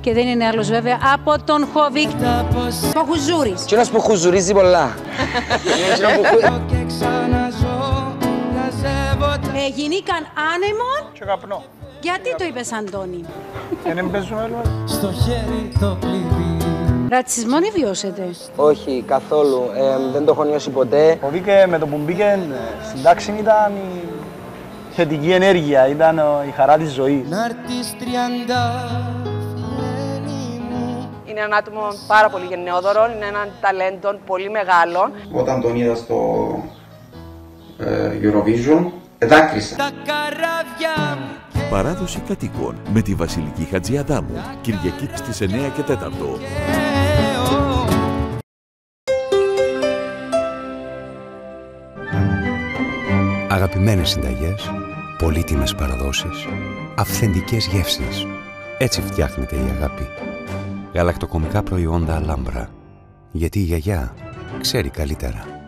Και δεν είναι άλλος βέβαια από τον Χόβικ Ποχουζούρης. Και ένας που χουζουρίζει πολλά. Ε, γινήκαν άνεμον; Και καπνό. Γιατί το είπες Αντώνη; Και δεν παίζουμε άλλο. Ρατσισμό ή βιώσετε; Όχι, καθόλου. Ε, δεν το έχω νιώσει ποτέ. Ο Βίκε με το που μπήκε ε, στην τάξη ήταν η θετική ενέργεια, ήταν ε, η χαρά της ζωής. Είναι ένα άτομο πάρα πολύ γενναιόδωρο, είναι ένα ταλέντο πολύ μεγάλο. Όταν τον είδα στο ε, Eurovision, δάκρυσα. Παράδοση κατοίκων με τη Βασιλική Χατζιαδάμου. Κυριακή στις 9 και 4. Αγαπημένες συνταγές, πολύτιμες παραδόσεις, αυθεντικές γεύσεις. Έτσι φτιάχνεται η αγάπη. Γαλακτοκομικά προϊόντα Αλάμπρα. Γιατί η γιαγιά ξέρει καλύτερα.